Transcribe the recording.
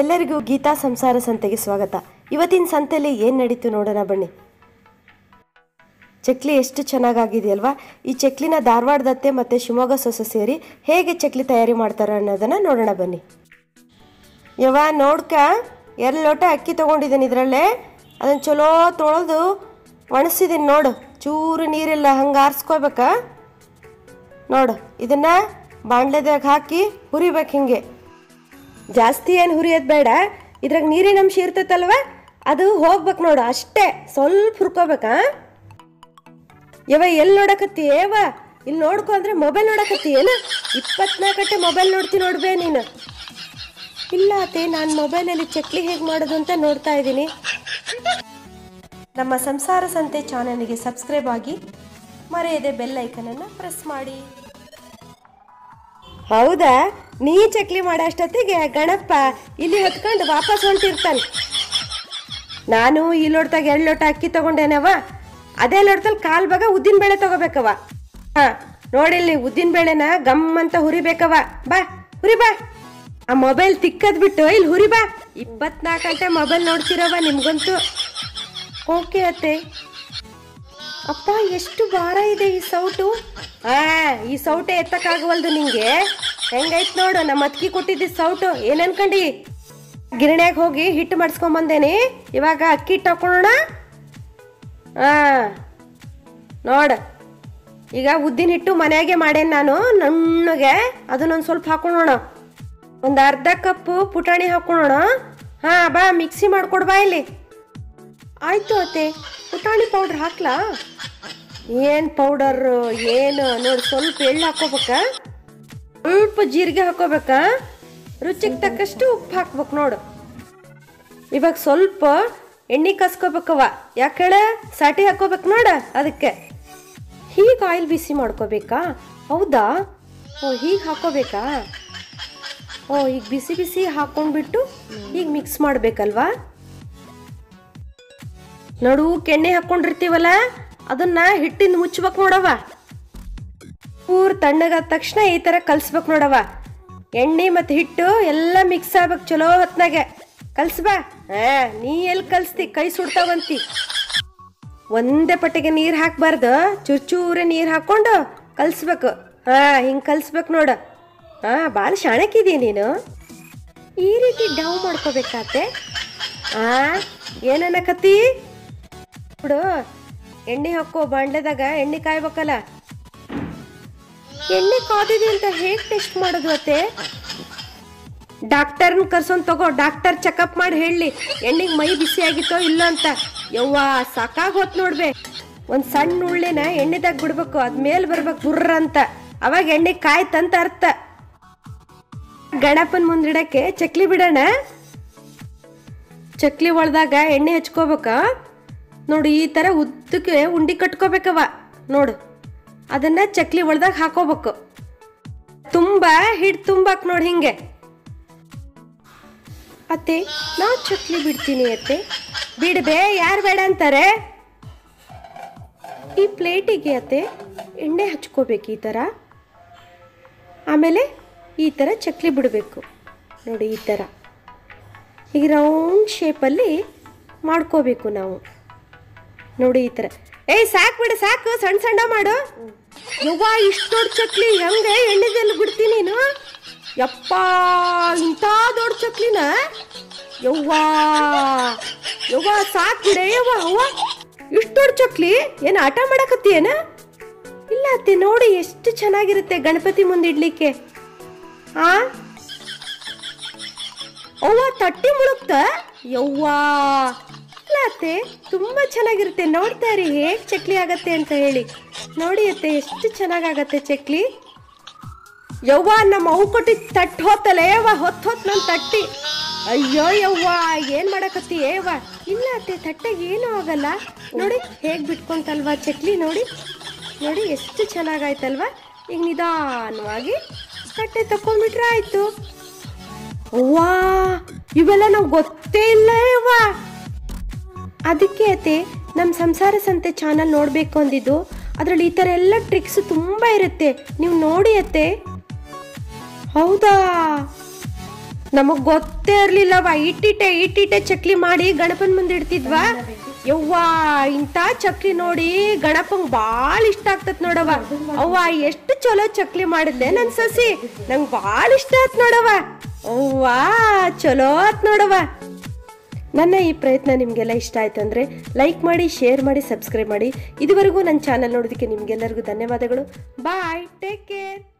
ಎಲ್ಲರಿಗೂ ಗೀತಾ ಸಂಸಾರ ಸಂತೆಗೆ ಸ್ವಾಗತ. ಇವತ್ತಿನ ಸಂತೆಯಲ್ಲಿ ಏನು ನಡೀತು ನೋಡೋಣ ಬನ್ನಿ. ಚಕ್ಲಿ ಎಷ್ಟು ಚೆನ್ನಾಗಾಗಿದೆಯಲ್ವಾ? ಈ ಚಕ್ಲಿನ ಧಾರವಾಡದತ್ತೆ ಮತ್ತು ಶಿವಮೊಗ್ಗ ಸೊಸೆ ಸೇರಿ ಹೇಗೆ ಚಕ್ಲಿ ತಯಾರಿ ಮಾಡ್ತಾರೆ ಅನ್ನೋದನ್ನು ನೋಡೋಣ ಬನ್ನಿ. ಯವ್ವ, ನೋಡ್ಕ. ಎರಡು ಲೋಟ ಅಕ್ಕಿ ತಗೊಂಡಿದ್ದೀನಿ ಇದರಲ್ಲೇ. ಅದನ್ನು ಚಲೋ ತೊಳೆದು ಒಣಸಿದ್ದೀನಿ ನೋಡು. ಚೂರು ನೀರಿಲ್ಲ ಹಂಗೆ ಆರಿಸ್ಕೋಬೇಕಾ ನೋಡು, ಇದನ್ನು ಬಾಣಲೆದಾಗ ಹಾಕಿ ಹುರಿಬೇಕು ಹಿಂಗೆ. ಜಾಸ್ತಿ ಏನು ಹುರಿಯೋದು ಬೇಡ. ಇದ್ರಾಗ ನೀರಿನ ಅಂಶ ಇರ್ತೈತಲ್ವ? ಅದು ಹೋಗ್ಬೇಕು ನೋಡು, ಅಷ್ಟೇ. ಸ್ವಲ್ಪ ಹುರ್ಕೋಬೇಕಾ ಯವ ಎಲ್ಲಿ ನೋಡಕತ್ತಿ ಏವ ಇಲ್ಲಿ ನೋಡ್ಕೊ ಅಂದ್ರೆ ಮೊಬೈಲ್ ನೋಡಕತ್ತಿ, ಏನು? ಇಪ್ಪತ್ನಾಲ್ಕು ಗಂಟೆ ಮೊಬೈಲ್ ನೋಡ್ತಿ ನೋಡ್ಬೇ ನೀನು. ಇಲ್ಲ ಅತ್ತೆ, ನಾನು ಮೊಬೈಲಲ್ಲಿ ಚಕ್ಲಿ ಹೇಗೆ ಮಾಡೋದು ಅಂತ ನೋಡ್ತಾ ಇದ್ದೀನಿ. ನಮ್ಮ ಸಂಸಾರ ಸಂತೆ ಚಾನಲ್ಗೆ ಸಬ್ಸ್ಕ್ರೈಬ್ ಆಗಿ ಮರೆಯದೆ ಬೆಲ್ ಐಕನನ್ನು ಪ್ರೆಸ್ ಮಾಡಿ. ಹೌದಾ? ನೀ ಚಕ್ಲಿ ಮಾಡೋ ಅಷ್ಟೊತ್ತಿಗೆ ಗಣಪ ಇಲ್ಲಿ ಹೊತ್ಕೊಂಡು ವಾಪಸ್ ಹೊಂಟಿರ್ತಾನೆ. ನಾನು ಈ ಲೋಟದಾಗ ಎರಡು ಲೋಟ ಅಕ್ಕಿ ತಗೊಂಡೇನವ ಅದೇ ಲೋಟದಲ್ಲಿ ಕಾಲ್ ಭಾಗ ಉದ್ದಿನ ಬೇಳೆ ತಗೋಬೇಕವ ಹಾ, ನೋಡಿಲ್ಲಿ ಉದ್ದಿನ ಬೇಳೆನ ಗಮ್ ಅಂತ ಹುರಿಬೇಕವ ಬಾ, ಹುರಿ ಬಾ. ಆ ಮೊಬೈಲ್ ತಿಕ್ಕದ್ ಬಿಟ್ಟು ಇಲ್ಲಿ ಹುರಿ ಬಾ. ಇಪ್ಪತ್ನಾಲ್ಕು ಗಂಟೆ ಮೊಬೈಲ್ ನೋಡ್ತಿರವ ನಿಮ್ಗಂತೂ. ಓಕೆ ಅತ್ತೆ. ಅಪ್ಪ, ಎಷ್ಟು ಭಾರ ಇದೆ ಈ ಸೌಟು? ಆ, ಈ ಸೌಟೆ ಎತ್ತಕ್ಕಾಗವಲ್ದು ನಿಂಗೆ? ಹೆಂಗೈತ್ ನೋಡು ನಮ್ಮ ಅತ್ಕಿ ಕೊಟ್ಟಿದ್ದಿ ಸೌಟು, ಏನ್ ಅನ್ಕಂಡಿ? ಗಿರಣ್ಯಾಗ ಹೋಗಿ ಹಿಟ್ಟು ಮಾಡಿಸ್ಕೊಂಬಂದೇನಿ ಇವಾಗ ಅಕ್ಕಿ ಹಿಟ್ಟು ಹಾಕೊಳ್ಳೋಣ. ಆ, ನೋಡ. ಈಗ ಉದ್ದಿನ ಹಿಟ್ಟು ಮನೆಯಾಗೆ ಮಾಡೇನಿ ನಾನು? ನಣ್ಣಗೆ ಅದನ್ನೊಂದು ಸ್ವಲ್ಪ ಹಾಕೊಳ್ಳೋಣ. ಒಂದು ಅರ್ಧ ಕಪ್ಪು ಪುಟಾಣಿ ಹಾಕೊಳ್ಳೋಣ. ಹಾ, ಬಾ, ಮಿಕ್ಸಿ ಮಾಡ್ಕೊಡ್ಬಾ ಇಲ್ಲಿ. ಆಯ್ತು ಅತ್ತೆ, ಪುಟಾಣಿ ಪೌಡ್ರ್ ಹಾಕ್ಲಾ? ಏನು ಪೌಡರ್, ಏನು? ನೋಡಿ, ಸ್ವಲ್ಪ ಎಳ್ಳು ಹಾಕೋಬೇಕಾ ಸ್ವಲ್ಪ ಜೀರಿಗೆ ಹಾಕೋಬೇಕಾ. ರುಚಿಗೆ ತಕ್ಕಷ್ಟು ಉಪ್ಪು ಹಾಕ್ಬೇಕು ನೋಡು. ಇವಾಗ ಸ್ವಲ್ಪ ಎಣ್ಣೆ ಕಸ್ಕೋಬೇಕವ ಯಾಕೇಳ ಸಾಟಿ ಹಾಕೋಬೇಕು ನೋಡ ಅದಕ್ಕೆ. ಹೀಗೆ ಆಯಿಲ್ ಬಿಸಿ ಮಾಡ್ಕೋಬೇಕಾ? ಹೌದಾ? ಓ, ಹೀಗೆ ಹಾಕೋಬೇಕಾ? ಓ ಈಗ ಬಿಸಿ ಬಿಸಿ ಹಾಕೊಂಡ್ಬಿಟ್ಟು ಈಗ ಮಿಕ್ಸ್ ಮಾಡಬೇಕಲ್ವಾ? ನಡು ಕೆಣ್ಣೆ ಹಾಕೊಂಡಿರ್ತೀವಲ್ಲ, ಅದನ್ನ ಹಿಟ್ಟಿಂದ ಮುಚ್ಚಬೇಕು ನೋಡವ ಪೂರ್ ತಣ್ಣಗಾದ ತಕ್ಷಣ ಈ ಥರ ಕಲ್ಸ್ಬೇಕು ನೋಡವ ಎಣ್ಣೆ ಮತ್ತು ಹಿಟ್ಟು ಎಲ್ಲ ಮಿಕ್ಸ್ ಆಗ್ಬೇಕು ಚಲೋ ಹೊತ್ನಾಗೆ. ಕಲ್ಸ್ಬಾ ಹಾ, ನೀ ಎಲ್ಲಿ ಕಲ್ಸ್ತಿ? ಕೈ ಸುಡ್ತಾವಂತಿ. ಒಂದೇ ಪಟ್ಟಿಗೆ ನೀರು ಹಾಕ್ಬಾರ್ದು. ಚೂರೇ ನೀರು ಹಾಕ್ಕೊಂಡು ಕಲ್ಸ್ಬೇಕು. ಹಾ, ಹಿಂಗೆ ಕಲ್ಸ್ಬೇಕು ನೋಡು. ಹಾ ಭಾಳ ಶಾಣಕ್ಕಿದೀಯ ನೀನು. ಈ ರೀತಿ ಡವ್ ಮಾಡ್ಕೋಬೇಕಾತೆ? ಆ ಏನನ್ನಕತ್ತಿ ಬಿಡು. ಎಣ್ಣೆ ಹಾಕೋ ಬಾಂಡ್ಲೆದಾಗ ಎಣ್ಣೆ ಕಾಯ್ಬೇಕಲ್ಲ. ಎಣ್ಣೆ ಕಾದಿದೆ ಅಂತ ಹೇಗೆ ಟೆಸ್ಟ್ ಮಾಡೋದು ಅತ್ತೆ? ಡಾಕ್ಟರ್ನ ಕರ್ಸೊಂಡ್ ತಗೋ, ಡಾಕ್ಟರ್ ಚೆಕಪ್ ಮಾಡಿ ಹೇಳಿ. ಎಣ್ಣೆಗೆ ಮೈ ಬಿಸಿ ಆಗಿತ್ತೋ ಇಲ್ಲ ಅಂತ. ಯವ್ವ ಸಾಕಾಗ್ ಹೊತ್ ನೋಡ್ಬೆ ಒಂದ್ ಸಣ್ಣ ಉಳ್ಳಿನ ಎಣ್ಣೆದಾಗ ಬಿಡ್ಬೇಕು, ಅದ್ ಮೇಲ್ ಬರ್ಬೇಕು ಬುರ್ರ ಅಂತ. ಅವಾಗ ಎಣ್ಣೆ ಕಾಯ್ತಂತ ಅರ್ಥ. ಗಣಪನ್ ಮುಂದಿಡಕ್ಕೆ ಚಕ್ಲಿ ಬಿಡೋಣ. ಚಕ್ಲಿ ಒಳದಾಗ ಎಣ್ಣೆ ಹಚ್ಕೋಬೇಕ. ನೋಡು, ಈ ಥರ ಉದ್ದಕ್ಕೆ ಉಂಡಿ ಕಟ್ಕೋಬೇಕವ ನೋಡು. ಅದನ್ನ ಚಕ್ಲಿ ಒಳದಾಗ ಹಾಕೋಬೇಕು. ತುಂಬ ಹಿಟ್ಟು ತುಂಬಾಕ್ ನೋಡಿ ಹಿಂಗೆ. ಅತ್ತೆ ನಾ ಚಕ್ಲಿ ಬಿಡ್ತೀನಿ ಅತ್ತೆ. ಬಿಡ್ಬೇ, ಯಾರು ಬೇಡ ಅಂತಾರೆ? ಈ ಪ್ಲೇಟಿಗೆ ಅತ್ತೆ, ಎಣ್ಣೆ ಹಚ್ಕೋಬೇಕು ಈ ಥರ ಆಮೇಲೆ ಈ ಥರ ಚಕ್ಲಿ ಬಿಡಬೇಕು. ನೋಡಿ ಈ ಥರ ಈಗ ರೌಂಡ್ ಶೇಪಲ್ಲಿ ಮಾಡ್ಕೋಬೇಕು ನಾವು. ನೋಡಿ ಈ ಥರ ಏಯ್, ಸಾಕು ಬಿಡು, ಸಾಕು. ಸಣ್ಣ ಸಣ್ಣ ಮಾಡು. ಯವ್ವ, ಇಷ್ಟು ಚಕ್ಲಿ. ಹೆಂಗೆ ಎಣ್ಣೆದಲ್ಲಿ ಬಿಡ್ತೀನಿ ನೀನು? ಯಪ್ಪ, ಇಂಥ ದೊಡ್ಡ ಚಕ್ಲಿನ? ಯವ್ವ. ಯವ್ವ, ಸಾಕು ಬಿಡೆ, ಯವ್ವ ಅವ್ವ ಇಷ್ಟು ಚಕ್ಲಿ? ಏನು ಆಟ ಮಾಡಕತ್ತೀಯೇನ ಇಲ್ಲ ಅತ್ತೆ, ನೋಡಿ ಎಷ್ಟು ಚೆನ್ನಾಗಿರುತ್ತೆ ಗಣಪತಿ ಮುಂದೆ ಇಡ್ಲಿಕ್ಕೆ. ಆ? ಅವ್ವ, ತಟ್ಟಿ ಮುಳುಗ್ತ? ಯವ್ವಾ. ಅತ್ತೆ ತುಂಬಾ ಚೆನ್ನಾಗಿರುತ್ತೆ. ನೋಡ್ತಾ ಇರಿ, ಹೇಗ್ ಚಕ್ಲಿ ಆಗತ್ತೆ ಅಂತ ಹೇಳಿ. ನೋಡಿ ಅತ್ತೆ, ಎಷ್ಟು ಚೆನ್ನಾಗಾಗತ್ತೆ ಚಕ್ಲಿ. ಯವ್ವ, ನಮ್ಮ ಅವು ಕೊಟ್ಟಿ ತಟ್ಟು ಹೋತಲ್ಲ, ಯವ್ವ, ಹೊತ್ ಹೊತ್ ನನ್ ತಟ್ಟಿ. ಅಯ್ಯೋ, ಯವ್ವ, ಏನ್ ಮಾಡಕತ್ತಿ ಏವ ಇಲ್ಲ ಅತ್ತೆ, ತಟ್ಟೆಗೆ ಏನೂ ಆಗಲ್ಲ. ನೋಡಿ, ಹೇಗ್ ಬಿಟ್ಕೊಂತಲ್ವಾ ಚಕ್ಲಿ, ನೋಡಿ. ನೋಡಿ, ಎಷ್ಟು ಚೆನ್ನಾಗಾಯ್ತಲ್ವಾ? ಈಗ ನಿಧಾನವಾಗಿ ತಟ್ಟೆ ತಕೊಂಡ್ಬಿಟ್ರೆ ಆಯ್ತು. ಅವ್ವಾ, ಇವೆಲ್ಲ ನಾವು ಗೊತ್ತೇ ಇಲ್ಲ, ಯವ್ವ. ಅದಕ್ಕೆ ಅತ್ತೆ ನಮ್ಮ ಸಂಸಾರ ಸಂತೆ ಚಾನಲ್ ನೋಡಬೇಕು ಅಂದಿದ್ದು, ಅದರಲ್ಲಿ ಈ ಥರ ಎಲ್ಲ ಟ್ರಿಕ್ಸ್ ತುಂಬ ಇರುತ್ತೆ. ನೀವು ನೋಡಿ ಅತ್ತೆ. ಹೌದಾ? ನಮಗೆ ಗೊತ್ತೇ ಇರಲಿಲ್ಲವ ಇಟ್ಟಿಟ್ಟೆ ಇಟ್ಟಿಟ್ಟೆ ಚಕ್ಲಿ ಮಾಡಿ ಗಣಪನ ಮುಂದೆ ಇಡ್ತಿದ್ವಾ? ಯವ್ವಾ, ಇಂಥ ಚಕ್ಲಿ ನೋಡಿ ಗಣಪಂಗೆ ಭಾಳ ಇಷ್ಟ ಆಗ್ತತ್ ನೋಡವ ಅವ್ವ, ಎಷ್ಟು ಚಲೋ ಚಕ್ಲಿ ಮಾಡಿದ್ಲೆ ನನ್ನ ಸಸಿ. ನಂಗೆ ಭಾಳ ಇಷ್ಟ ಆತ್ ನೋಡವ ಅವ್ವ, ಚಲೋ ಆತ್ ನೋಡವ ನನ್ನ ಈ ಪ್ರಯತ್ನ ನಿಮಗೆಲ್ಲ ಇಷ್ಟ ಆಯ್ತು ಅಂದರೆ ಲೈಕ್ ಮಾಡಿ ಶೇರ್ ಮಾಡಿ ಸಬ್ಸ್ಕ್ರೈಬ್ ಮಾಡಿ. ಇದುವರೆಗೂ ನನ್ನ ಚಾನಲ್ ನೋಡೋದಕ್ಕೆ ನಿಮಗೆಲ್ಲರಿಗೂ ಧನ್ಯವಾದಗಳು. Bye take care